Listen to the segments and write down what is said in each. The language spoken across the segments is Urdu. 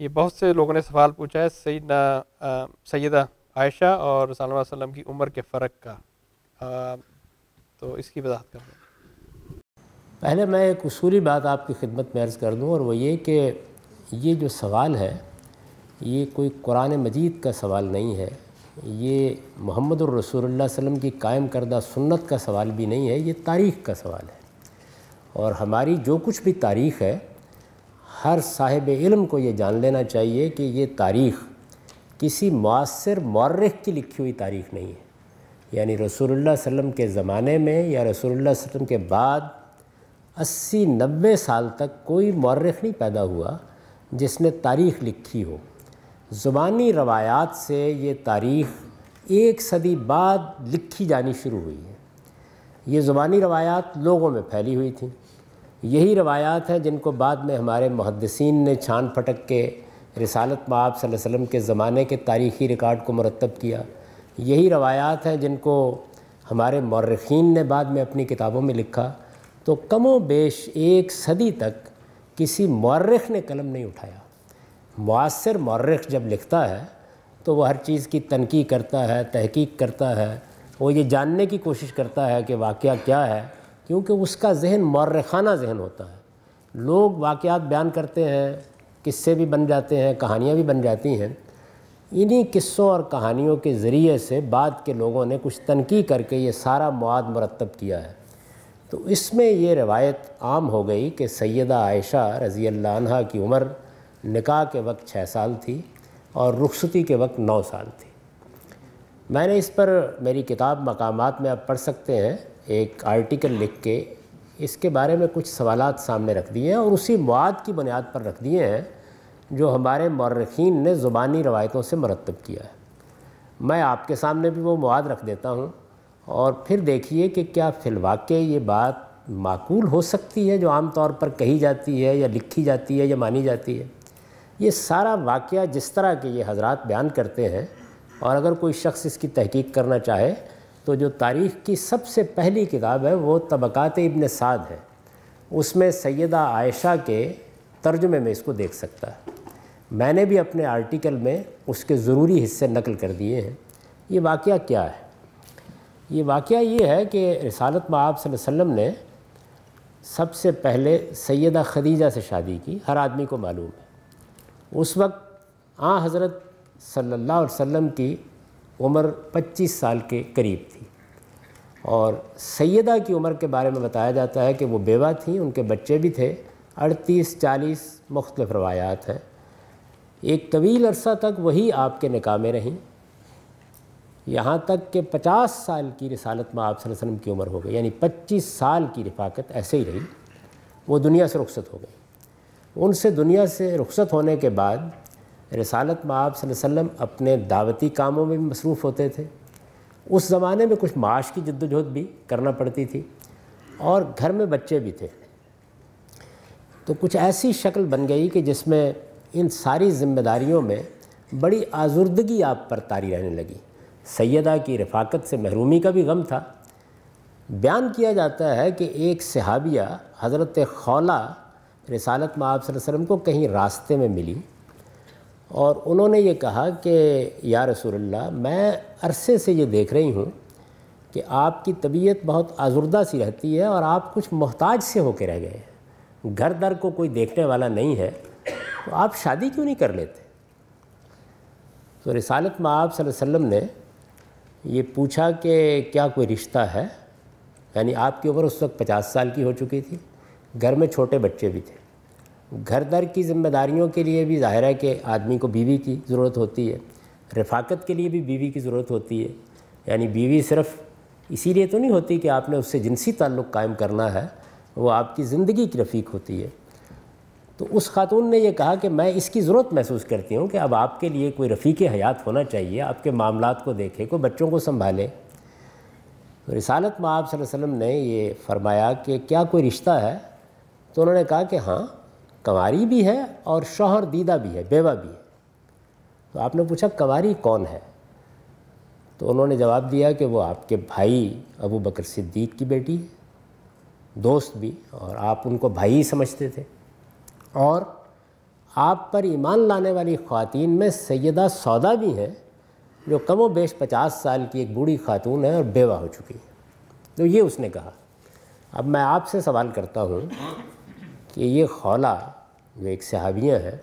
یہ بہت سے لوگوں نے سوال پوچھا ہے سیدنا سیدہ عائشہ اور رسول اللہ علیہ وسلم کی عمر کے فرق کا۔ تو اس کی وضاحت کر دیں۔ پہلے میں ایک اصولی بات آپ کی خدمت میں عرض کر دوں اور وہ یہ کہ یہ جو سوال ہے، یہ کوئی قرآن مجید کا سوال نہیں ہے۔ یہ محمد الرسول اللہ علیہ وسلم کی قائم کردہ سنت کا سوال بھی نہیں ہے، یہ تاریخ کا سوال ہے۔ اور ہماری جو کچھ بھی تاریخ ہے ہر صاحب علم کو یہ جان لینا چاہیے کہ یہ تاریخ کسی معاصر مورخ کی لکھی ہوئی تاریخ نہیں ہے۔ یعنی رسول اللہ علیہ وسلم کے زمانے میں یا رسول اللہ علیہ وسلم کے بعد اسی نوے سال تک کوئی مورخ نہیں پیدا ہوا جس نے تاریخ لکھی ہو۔ زبانی روایات سے یہ تاریخ ایک صدی بعد لکھی جانی شروع ہوئی ہے۔ یہ زبانی روایات لوگوں میں پھیلی ہوئی تھیں۔ یہی روایات ہیں جن کو بعد میں ہمارے محدثین نے چھان پھٹک کے رسالت معاب صلی اللہ علیہ وسلم کے زمانے کے تاریخی ریکارڈ کو مرتب کیا۔ یہی روایات ہیں جن کو ہمارے مورخین نے بعد میں اپنی کتابوں میں لکھا۔ تو کم و بیش ایک صدی تک کسی مورخ نے قلم نہیں اٹھایا۔ معاصر مورخ جب لکھتا ہے تو وہ ہر چیز کی تنقید کرتا ہے، تحقیق کرتا ہے۔ وہ یہ جاننے کی کوشش کرتا ہے کہ واقعہ کیا ہے۔ کیونکہ اس کا ذہن مورخانہ ذہن ہوتا ہے۔ لوگ واقعات بیان کرتے ہیں، قصے بھی بن جاتے ہیں، کہانیاں بھی بن جاتی ہیں۔ انہی قصوں اور کہانیوں کے ذریعے سے بعد کے لوگوں نے کچھ تنقید کر کے یہ سارا مواد مرتب کیا ہے۔ تو اس میں یہ روایت عام ہو گئی کہ سیدہ عائشہ رضی اللہ عنہ کی عمر نکاح کے وقت چھ سال تھی اور رخصتی کے وقت نو سال تھی۔ میں نے اس پر میری کتاب مقامات میں آپ پڑھ سکتے ہیں۔ ایک آرٹیکل لکھ کے اس کے بارے میں کچھ سوالات سامنے رکھ دیے ہیں اور اسی مواد کی بنیاد پر رکھ دیے ہیں جو ہمارے مورخین نے زبانی روایتوں سے مرتب کیا ہے۔ میں آپ کے سامنے بھی وہ مواد رکھ دیتا ہوں اور پھر دیکھیے کہ کیا فی الواقع یہ بات معقول ہو سکتی ہے جو عام طور پر کہی جاتی ہے یا لکھی جاتی ہے یا مانی جاتی ہے۔ یہ سارا واقعہ جس طرح کے یہ حضرات بیان کرتے ہیں اور اگر کوئی شخص اس کی تحقیق کرنا چاہے تو جو تاریخ کی سب سے پہلی کتاب ہے وہ طبقات ابن سعد ہے۔ اس میں سیدہ عائشہ کے ترجمے میں اس کو دیکھ سکتا ہے۔ میں نے بھی اپنے آرٹیکل میں اس کے ضروری حصے نقل کر دیے ہیں۔ یہ واقعہ کیا ہے؟ یہ واقعہ یہ ہے کہ رسالت معاب صلی اللہ علیہ وسلم نے سب سے پہلے سیدہ خدیجہ سے شادی کی، ہر آدمی کو معلوم ہے۔ اس وقت آ حضرت صلی اللہ علیہ وسلم کی عمر پچیس سال کے قریب تھی۔ اور سیدہ کی عمر کے بارے میں بتایا جاتا ہے کہ وہ بیوہ تھیں، ان کے بچے بھی تھے۔ اڑتیس، چالیس مختلف روایات ہیں۔ ایک طویل عرصہ تک وہی آپ کے نکاح میں رہیں۔ یہاں تک کہ پچاس سال کی رسالت میں آپ صلی اللہ علیہ وسلم کی عمر ہو گئی یعنی پچیس سال کی رفاقت ایسے ہی رہی۔ وہ دنیا سے رخصت ہو گئی۔ ان سے دنیا سے رخصت ہونے کے بعد رسالت معاب صلی اللہ علیہ وسلم اپنے دعوتی کاموں میں بھی مصروف ہوتے تھے۔ اس زمانے میں کچھ معاش کی جد و جہد بھی کرنا پڑتی تھی اور گھر میں بچے بھی تھے۔ تو کچھ ایسی شکل بن گئی کہ جس میں ان ساری ذمہ داریوں میں بڑی آزردگی آپ پر تاری رہنے لگی۔ سیدہ کی رفاقت سے محرومی کا بھی غم تھا۔ بیان کیا جاتا ہے کہ ایک صحابیہ حضرت خولہ رسالت میں آپ صلی اللہ علیہ وسلم کو کہیں راستے میں ملی۔ اور انہوں نے یہ کہا کہ یا رسول اللہ، میں عرصے سے یہ دیکھ رہی ہوں کہ آپ کی طبیعت بہت آزردہ سی رہتی ہے اور آپ کچھ محتاج سے ہو کے رہ گئے ہیں۔ گھر در کو کوئی دیکھنے والا نہیں ہے، تو آپ شادی کیوں نہیں کر لیتے؟ تو رسالت میں آپ صلی اللہ علیہ وسلم نے یہ پوچھا کہ کیا کوئی رشتہ ہے؟ یعنی آپ کی عمر اس وقت پچاس سال کی ہو چکی تھی، گھر میں چھوٹے بچے بھی تھے۔ گھر در کی ذمہ داریوں کے لیے بھی ظاہر ہے کہ آدمی کو بیوی کی ضرورت ہوتی ہے، رفاقت کے لیے بھی بیوی کی ضرورت ہوتی ہے۔ یعنی بیوی صرف اسی لیے تو نہیں ہوتی کہ آپ نے اس سے جنسی تعلق قائم کرنا ہے، وہ آپ کی زندگی کی رفیق ہوتی ہے۔ تو اس خاتون نے یہ کہا کہ میں اس کی ضرورت محسوس کرتی ہوں کہ اب آپ کے لیے کوئی رفیق حیات ہونا چاہیے، آپ کے معاملات کو دیکھے، کوئی بچوں کو سنبھالے۔ تو رسالت میں آپ صلی اللہ علیہ وسلم نے یہ فرمایا کہ کیا کوئی رشتہ ہے؟ تو انہوں نے کہا کہ ہاں کنواری بھی ہے اور شوہر دیدہ بھی ہے، بیوہ بھی ہے۔ تو آپ نے پوچھا کنواری کون ہے؟ تو انہوں نے جواب دیا کہ وہ آپ کے بھائی ابو بکر صدیق کی بیٹی ہے، دوست بھی، اور آپ ان کو بھائی ہی سمجھتے تھے۔ اور آپ پر ایمان لانے والی خواتین میں سیدہ سودا بھی ہیں، جو کم و بیش پچاس سال کی ایک بوڑھی خاتون ہے اور بیوہ ہو چکی ہے۔ تو یہ اس نے کہا۔ اب میں آپ سے سوال کرتا ہوں کہ یہ خولہ جو ایک صحابیاں ہیں،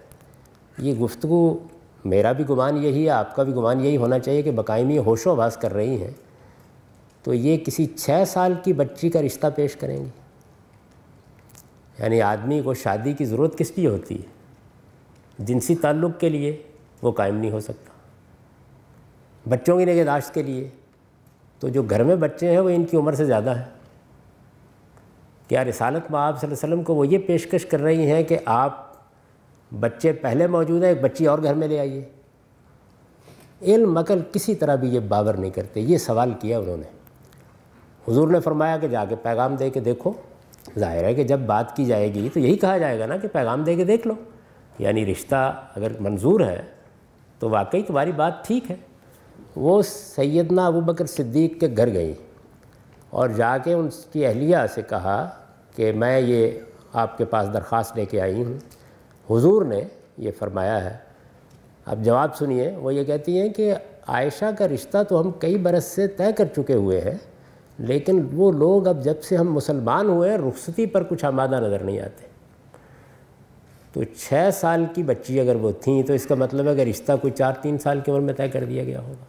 یہ گفتگو میرا بھی گمان یہی ہے، آپ کا بھی گمان یہی ہونا چاہیے کہ بقائمی ہوش و آواز کر رہی ہیں۔ تو یہ کسی چھ سال کی بچی کا رشتہ پیش کریں گی یعنی آدمی کو شادی کی ضرورت کس لیے ہوتی ہے؟ جنسی تعلق کے لیے وہ قائم نہیں ہو سکتا۔ بچوں کی نگہداشت کے لیے۔ تو جو گھر میں بچے ہیں وہ ان کی عمر سے زیادہ ہیں۔ کیا رسالت میں آپ صلی اللہ علیہ وسلم کو وہ یہ پیشکش کر رہی ہیں کہ آپ بچے پہلے موجود ہیں، ایک بچی اور گھر میں لے آئیے۔ علم عقل کسی طرح بھی یہ باور نہیں کرتے۔ یہ سوال کیا انہوں نے۔ حضور نے فرمایا کہ جا کے پیغام دے کے دیکھو۔ ظاہر ہے کہ جب بات کی جائے گی تو یہی کہا جائے گا نا کہ پیغام دے کے دیکھ لو۔ یعنی رشتہ اگر منظور ہے تو واقعی تمہاری بات ٹھیک ہے۔ وہ سیدنا ابو بکر صدیق کے گھر گئی۔ اور جا کے ان کی اہلیہ سے کہا کہ میں یہ آپ کے پاس درخواست لے کے آئی ہوں۔ حضور نے یہ فرمایا ہے۔ اب جواب سنیے، وہ یہ کہتی ہیں کہ عائشہ کا رشتہ تو ہم کئی برس سے طے کر چکے ہوئے ہیں، لیکن وہ لوگ اب جب سے ہم مسلمان ہوئے ہیں، رخصتی پر کچھ آمادہ نظر نہیں آتے۔ تو چھ سال کی بچی اگر وہ تھیں، تو اس کا مطلب ہے کہ رشتہ کوئی چار تین سال کی عمر میں طے کر دیا گیا ہوگا۔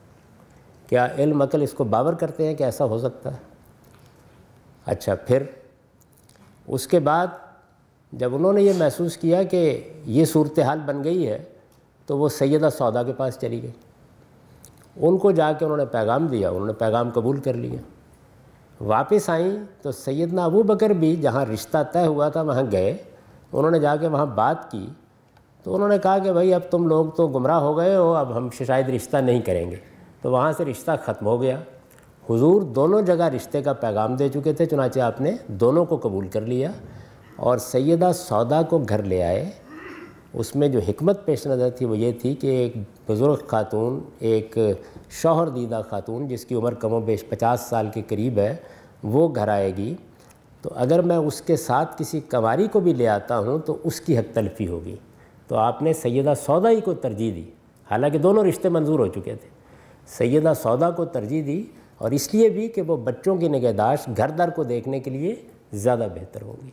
کیا علم عقل اس کو باور کرتے ہیں کہ ایسا ہو سکتا ہے؟ اچھا پھر اس کے بعد جب انہوں نے یہ محسوس کیا کہ یہ صورتحال بن گئی ہے، تو وہ سیدہ سودا کے پاس چلی گئی۔ ان کو جا کے انہوں نے پیغام دیا، انہوں نے پیغام قبول کر لیا۔ واپس آئیں تو سیدنا ابو بکر بھی جہاں رشتہ طے ہوا تھا، وہاں گئے۔ انہوں نے جا کے وہاں بات کی۔ تو انہوں نے کہا کہ بھائی، اب تم لوگ تو گمراہ ہو گئے ہو، اب ہم شاید رشتہ نہیں کریں گے۔ تو وہاں سے رشتہ ختم ہو گیا۔ حضور دونوں جگہ رشتے کا پیغام دے چکے تھے، چنانچہ آپ نے دونوں کو قبول کر لیا۔ اور سیدہ سودا کو گھر لے آئے۔ اس میں جو حکمت پیش نظر تھی وہ یہ تھی کہ ایک بزرگ خاتون، ایک شوہر دیدہ خاتون، جس کی عمر کم و بیش پچاس سال کے قریب ہے، وہ گھر آئے گی۔ تو اگر میں اس کے ساتھ کسی کنواری کو بھی لے آتا ہوں تو اس کی حق تلفی ہوگی۔ تو آپ نے سیدہ سودا ہی کو ترجیح دی۔ حالانکہ دونوں رشتے منظور ہو چکے تھے۔ سیدہ سودا کو ترجیح دی اور اس لیے بھی کہ وہ بچوں کی نگہداشت گھر در کو دیکھنے کے لیے زیادہ بہتر ہوگی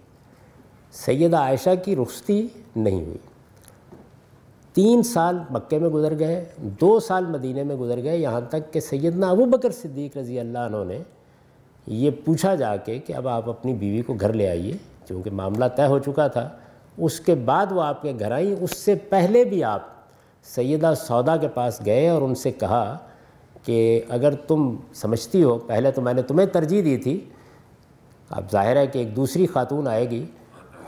سیدہ عائشہ کی رخصتی نہیں ہوئی۔ تین سال مکے میں گزر گئے، دو سال مدینہ میں گزر گئے، یہاں تک کہ سیدنا ابو بکر صدیق رضی اللہ عنہ نے یہ پوچھا جا کے کہ اب آپ اپنی بیوی کو گھر لے آئیے، چونکہ معاملہ طے ہو چکا تھا۔ اس کے بعد وہ آپ کے گھر آئیں۔ اس سے پہلے بھی آپ سیدہ سودا کے پاس گئے اور ان سے کہا کہ اگر تم سمجھتی ہو، پہلے تو میں نے تمہیں ترجیح دی تھی، اب ظاہر ہے کہ ایک دوسری خاتون آئے گی۔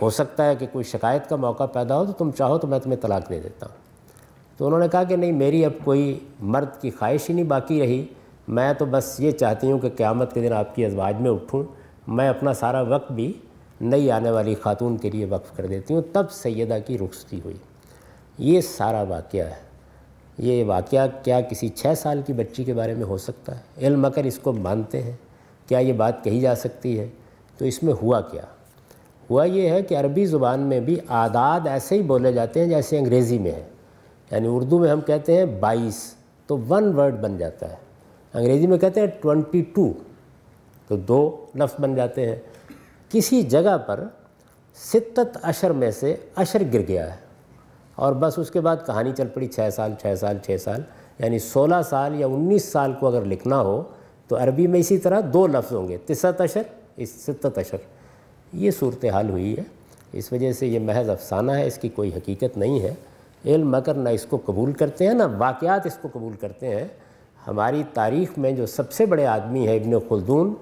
ہو سکتا ہے کہ کوئی شکایت کا موقع پیدا ہو تو تم چاہو تو میں تمہیں طلاق دے دیتا ہوں۔ تو انہوں نے کہا کہ نہیں، میری اب کوئی مرد کی خواہش ہی نہیں باقی رہی۔ میں تو بس یہ چاہتی ہوں کہ قیامت کے دن آپ کی ازواج میں اٹھوں۔ میں اپنا سارا وقت بھی نئی آنے والی خاتون کے لیے وقف کر دیتی ہوں۔ تب سیدہ کی رخصتی ہوئی۔ یہ سارا واقعہ ہے۔ یہ واقعہ کیا کسی چھ سال کی بچی کے بارے میں ہو سکتا ہے؟ علم کر اس کو مانتے ہیں، کیا یہ بات کہی جا سکتی ہے؟ تو اس میں ہوا کیا؟ ہوا یہ ہے کہ عربی زبان میں بھی آداد ایسے ہی بولے جاتے ہیں جیسے انگریزی میں ہے۔ یعنی اردو میں ہم کہتے ہیں بائیس، تو ون ورڈ بن جاتا ہے۔ انگریزی میں کہتے ہیں ٹونٹی ٹو، تو دو لفظ بن جاتے ہیں۔ کسی جگہ پر ستت اشر میں سے اشر گر گیا ہے۔ اور بس اس کے بعد کہانی چل پڑی چھ سال چھ سال چھ سال یعنی سولہ سال یا انیس سال کو اگر لکھنا ہو تو عربی میں اسی طرح دو لفظ ہوں گے تست اشر، اس ستت اشر۔ یہ صورتحال ہوئی ہے۔ اس وجہ سے یہ محض افسانہ ہے، اس کی کوئی حقیقت نہیں ہے۔ علم مگر نہ اس کو قبول کرتے ہیں، نہ واقعات اس کو قبول کرتے ہیں، ہماری تاریخ میں جو سب سے بڑے آدمی ہے ابن خلدون،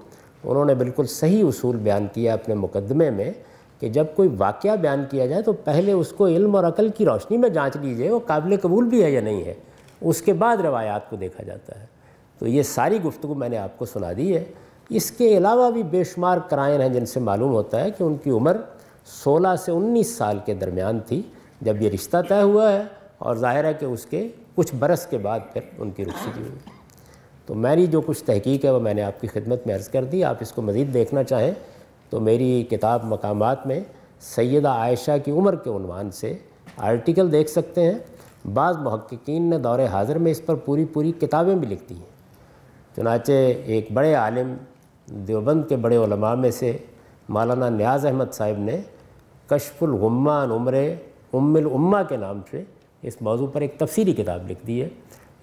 انہوں نے بالکل صحیح اصول بیان کیا اپنے مقدمے میں کہ جب کوئی واقعہ بیان کیا جائے تو پہلے اس کو علم اور عقل کی روشنی میں جانچ لیجیے وہ قابل قبول بھی ہے یا نہیں ہے۔ اس کے بعد روایات کو دیکھا جاتا ہے۔ تو یہ ساری گفتگو میں نے آپ کو سنا دی ہے۔ اس کے علاوہ بھی بے شمار کرائن ہیں جن سے معلوم ہوتا ہے کہ ان کی عمر سولہ سے انیس سال کے درمیان تھی جب یہ رشتہ طے ہوا ہے اور ظاہر ہے کہ اس کے کچھ برس کے بعد پھر ان کی رخصتی ہوئی۔ تو میری جو کچھ تحقیق ہے وہ میں نے آپ کی خدمت میں عرض کر دی۔ آپ اس کو مزید دیکھنا چاہیں تو میری کتاب مقامات میں سیدہ عائشہ کی عمر کے عنوان سے آرٹیکل دیکھ سکتے ہیں۔ بعض محققین نے دور حاضر میں اس پر پوری پوری کتابیں بھی لکھ دی ہیں۔ چنانچہ ایک بڑے عالم، دیوبند کے بڑے علماء میں سے مولانا نیاز احمد صاحب نے کشف الغمان عمر ام الامہ کے نام سے اس موضوع پر ایک تفصیلی کتاب لکھ دی ہے۔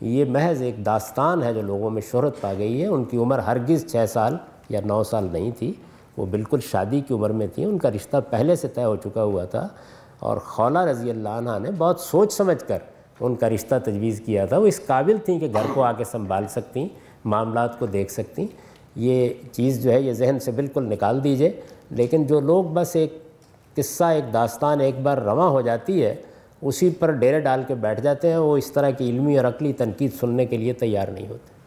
یہ محض ایک داستان ہے جو لوگوں میں شہرت پا گئی ہے۔ ان کی عمر ہرگز چھ سال یا نو سال نہیں تھی۔ وہ بالکل شادی کی عمر میں تھی ان کا رشتہ پہلے سے طے ہو چکا ہوا تھا اور خولہ رضی اللہ عنہ نے بہت سوچ سمجھ کر ان کا رشتہ تجویز کیا تھا۔ وہ اس قابل تھیں کہ گھر کو آ کے سنبھال سکتی معاملات کو دیکھ سکتی یہ چیز جو ہے، یہ ذہن سے بالکل نکال دیجیے۔ لیکن جو لوگ بس ایک قصہ، ایک داستان ایک بار رواں ہو جاتی ہے، اسی پر ڈیرے ڈال کے بیٹھ جاتے ہیں۔ وہ اس طرح کی علمی اور عقلی تنقید سننے کے لیے تیار نہیں ہوتے۔